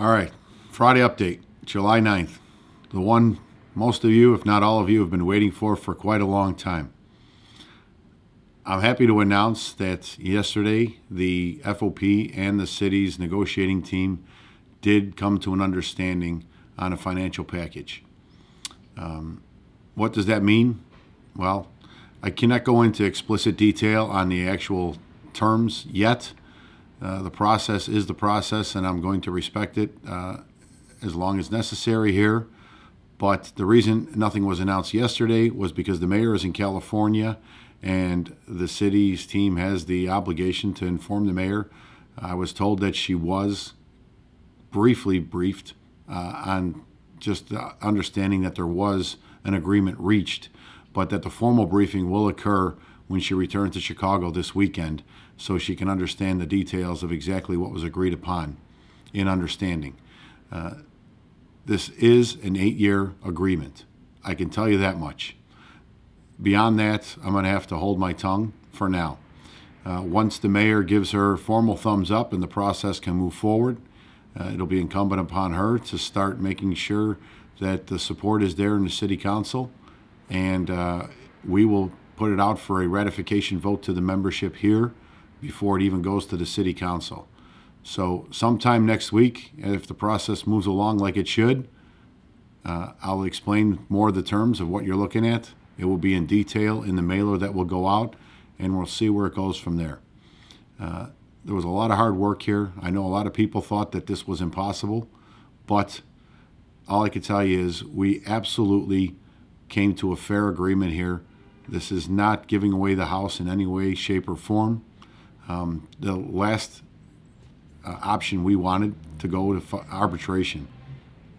All right, Friday update, July 9th. The one most of you, if not all of you, have been waiting for for quite a long time. I'm happy to announce that yesterday the FOP and the city's negotiating team did come to an understanding on a financial package. Um, what does that mean? Well, I cannot go into explicit detail on the actual terms yet. Uh, the process is the process, and I'm going to respect it uh, as long as necessary here. But the reason nothing was announced yesterday was because the mayor is in California, and the city's team has the obligation to inform the mayor. I was told that she was briefly briefed uh, on just understanding that there was an agreement reached, but that the formal briefing will occur when she returns to Chicago this weekend so she can understand the details of exactly what was agreed upon in understanding. Uh, this is an eight year agreement. I can tell you that much. Beyond that, I'm going to have to hold my tongue for now. Uh, once the mayor gives her formal thumbs up and the process can move forward, uh, it'll be incumbent upon her to start making sure that the support is there in the city council, and uh, we will put it out for a ratification vote to the membership here before it even goes to the city council. So sometime next week, if the process moves along like it should, uh, I'll explain more of the terms of what you're looking at. It will be in detail in the mailer that will go out, and we'll see where it goes from there. Uh, there was a lot of hard work here. I know a lot of people thought that this was impossible, but all I can tell you is we absolutely came to a fair agreement here. This is not giving away the house in any way, shape, or form. Um, the last uh, option we wanted to go to arbitration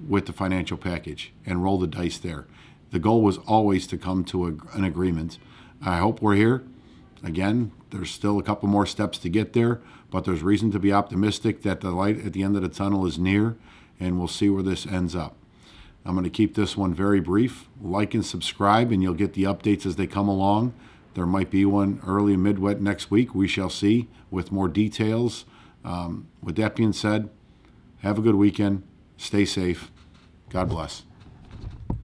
with the financial package and roll the dice there. The goal was always to come to a, an agreement. I hope we're here. Again, there's still a couple more steps to get there, but there's reason to be optimistic that the light at the end of the tunnel is near, and we'll see where this ends up. I'm going to keep this one very brief. Like and subscribe, and you'll get the updates as they come along. There might be one early midwet next week. We shall see with more details. Um, with that being said, have a good weekend. Stay safe. God bless.